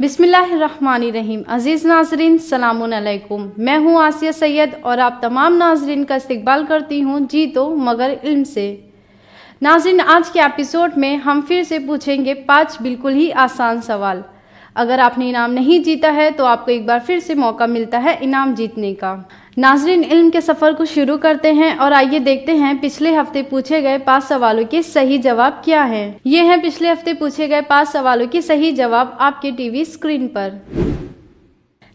बिस्मिल्लाहिर्रहमानिर्रहीम। अज़ीज़ नाजरीन सलामकुम मैं हूँ आसिया सैयद और आप तमाम नाजरीन का इस्तकबाल करती हूँ जी तो मगर इल्म से। नाजरीन, आज के एपिसोड में हम फिर से पूछेंगे पाँच बिल्कुल ही आसान सवाल। अगर आपने इनाम नहीं जीता है तो आपको एक बार फिर से मौका मिलता है इनाम जीतने का। नाजरीन, इल्म के सफ़र को शुरू करते हैं और आइए देखते हैं पिछले हफ़्ते पूछे गए पाँच सवालों के सही जवाब क्या हैं। ये हैं पिछले हफ़्ते पूछे गए पाँच सवालों के सही जवाब आपके टीवी स्क्रीन पर।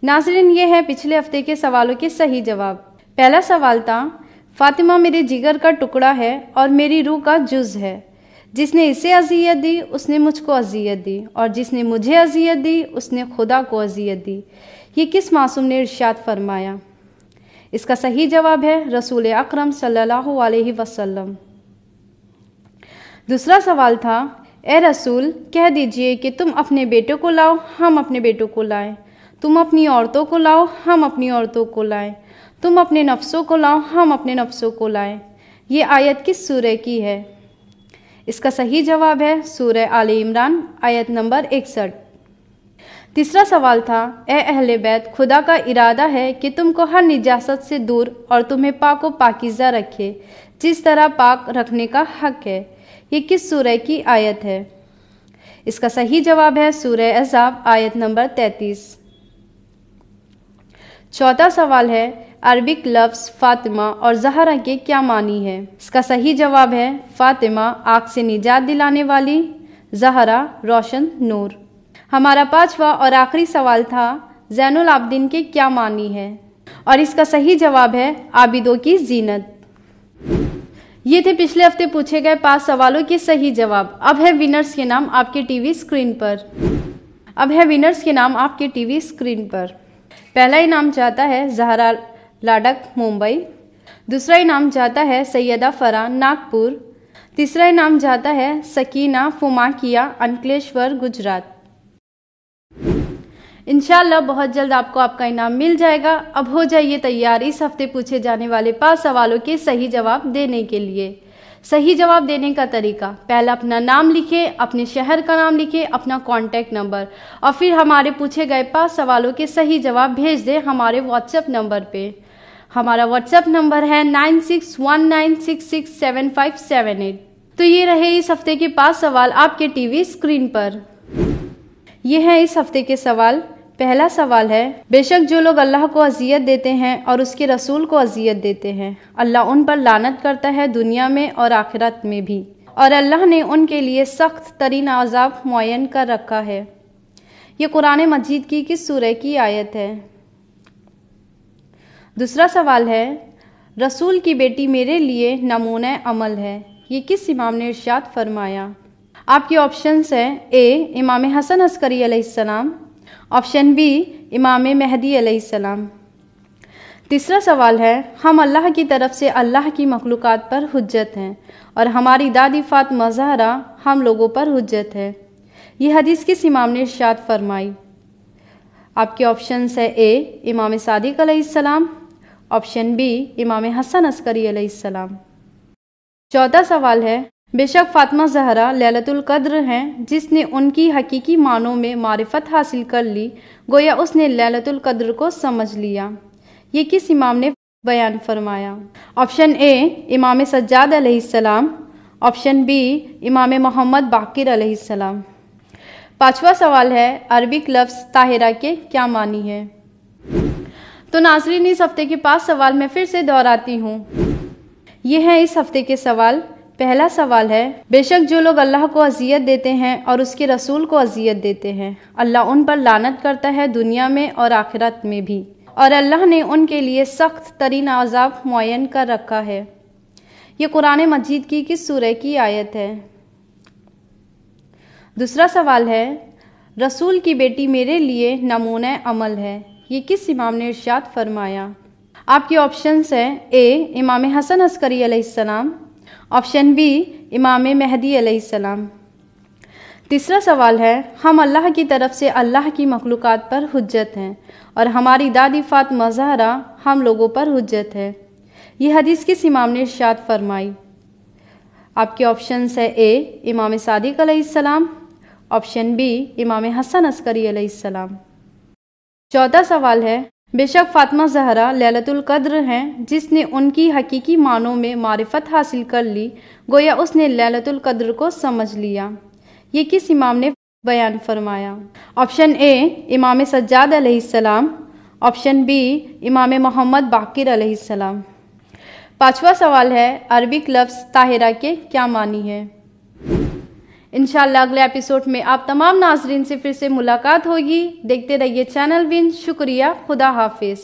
नाजरीन, ये है पिछले हफ़्ते के सवालों के सही जवाब। पहला सवाल था, फातिमा मेरे जिगर का टुकड़ा है और मेरी रूह का जुज है। जिसने इसे अजियत दी, उसने मुझको अजियत दी, और जिसने मुझे अजियत दी, उसने खुदा को अजियत दी। ये किस मासूम ने इर्शाद फरमाया? इसका सही जवाब है रसूल अकरम सल्लल्लाहु अलैहि वसल्लम। दूसरा सवाल था, ए रसूल, कह दीजिए कि तुम अपने बेटों को लाओ, हम अपने बेटों को लाएँ। तुम अपनी औरतों को लाओ, हम अपनी औरतों को लाएँ। तुम अपने नफ्सों को लाओ, हम अपने नफ्सों को लाएँ। ये आयत किस सूर्य की है? इसका सही जवाब है सूर्य आल इमरान, आयत नंबर इकसठ। तीसरा सवाल था, ए अहले बैत, खुदा का इरादा है कि तुमको हर निजासत से दूर और तुम्हें पाक व पाकिज़ा रखे, जिस तरह पाक रखने का हक है। ये किस सूरह की आयत है? इसका सही जवाब है सूरह अजाब, आयत नंबर तैतीस। चौथा सवाल है अरबिक लफ्ज़ फातिमा और जहरा के क्या मानी है? इसका सही जवाब है फातिमा, आग से निजात दिलाने वाली, जहरा, रोशन, नूर। हमारा पांचवा और आखिरी सवाल था, जैनुल आबदीन के क्या मानी है? और इसका सही जवाब है आबिदों की जीनत। ये थे पिछले हफ़्ते पूछे गए पाँच सवालों के सही जवाब। अब है विनर्स के नाम आपके टीवी स्क्रीन पर। अब है विनर्स के नाम आपके टीवी स्क्रीन पर। पहला इनाम चाहता है जहरा लाडक, मुंबई। दूसरा इनाम जाता है सैयदा फरा नागपुर। तीसरा इनाम जाता है सकीना फुमाकिया अंकलेश्वर, गुजरात। इनशाला बहुत जल्द आपको आपका इनाम मिल जाएगा। अब हो जाइए तैयार इस हफ़्ते पूछे जाने वाले पाँच सवालों के सही जवाब देने के लिए। सही जवाब देने का तरीका, पहले अपना नाम लिखे, अपने शहर का नाम लिखे, अपना कॉन्टैक्ट नंबर और फिर हमारे पूछे गए पाँच सवालों के सही जवाब भेज दें हमारे व्हाट्सएप नंबर पे। हमारा व्हाट्सएप नंबर है nine six one nine six six seven five seven eight. तो ये रहे इस हफ़्ते के पाँच सवाल आपके टीवी स्क्रीन पर। ये हैं इस हफ़्ते के सवाल। पहला सवाल है, बेशक जो लोग अल्लाह को अजियत देते हैं और उसके रसूल को अजियत देते हैं, अल्लाह उन पर लानत करता है दुनिया में और आखिरत में भी, और अल्लाह ने उनके लिए सख्त तरीन आजाब मुन कर रखा है। ये कुरान मजीद की किस सूरह की आयत है? दूसरा सवाल है, रसूल की बेटी मेरे लिए नमून अमल है। ये किस इमाम ने इर्शाद फरमाया? आपके ऑप्शंस हैं ए इमाम हसन अस्करी अलैहिस्सलाम ऑप्शन बी इमाम महदी सलाम। तीसरा सवाल है, हम अल्लाह की तरफ़ से अल्लाह की मखलूक़ात पर हुज्जत हैं और हमारी दादी फ़ातिमा जहरा हम लोगों पर हुज्जत है। ये हदीस किस इमाम ने इर्शाद फरमाई? आपके ऑप्शन है ए इमाम सादिक सलाम ऑप्शन बी, इमाम हसन अस्करी सलाम। चौथा सवाल है, बेशक फातिमा जहरा ललतुल कद्र हैं, जिसने उनकी हकीकी मानों में मारिफत हासिल कर ली, गोया उसने ललतुल कद्र को समझ लिया। ये किस इमाम ने बयान फरमाया? ऑप्शन ए, इमाम सज्जाद अलैहिस्सलाम ऑप्शन बी, इमाम मोहम्मद बाकिर अलैहिस्सलाम पांचवा सवाल है, अरबिक लफ्ज़ ताहिरा के क्या मानी है? तो नाजरीन, इस हफ़्ते के पास सवाल मैं फिर से दोहराती हूँ। ये हैं इस हफ़्ते के सवाल। पहला सवाल है, बेशक जो लोग अल्लाह को अजियत देते हैं और उसके रसूल को अजियत देते हैं, अल्लाह उन पर लानत करता है दुनिया में और आखिरत में भी, और अल्लाह ने उनके लिए सख्त, तरीन आजाब मुन कर रखा है। ये कुरान मजीद की किस सूरह की आयत है? दूसरा सवाल है, रसूल की बेटी मेरे लिए नमूना अमल है। ये किस इमाम ने इर्शाद फरमाया? आपके ऑप्शंस हैं ए इमाम हसन अस्करी अलैहिस्सलाम ऑप्शन बी इमाम महदी सलाम। तीसरा सवाल है, हम अल्लाह की तरफ़ से अल्लाह की मखलूक़ात पर हुज्जत हैं और हमारी दादी फ़ातिमा जहरा हम लोगों पर हुज्जत है। ये हदीस किस इमाम ने इर्शाद फरमाई? आपके ऑप्शन है ए इमाम सादिक सलाम ऑप्शन बी इमाम हसन अस्करी सलाम। चौथा सवाल है। बेशक फातमा जहरा, ललतुल कद्र हैं, जिसने उनकी हकीकी मानों में मारिफत हासिल कर ली, गोया उसने ललतुल कद्र को समझ लिया। ये किस इमाम ने बयान फरमाया? ऑप्शन ए, इमाम सज्जाद अलैहिस्सलाम ऑप्शन बी, इमाम मोहम्मद बाकिर अलैहिस्सलाम पांचवा सवाल है, अरबिक लफ्ज़ ताहिरा के क्या मानी है? इनशाला अगले एपिसोड में आप तमाम नाजरीन से फिर से मुलाकात होगी। देखते रहिए चैनल विन शुक्रिया। खुदा हाफिज़।